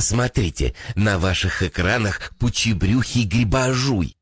Посмотрите, на ваших экранах пучебрюхий грибожуй.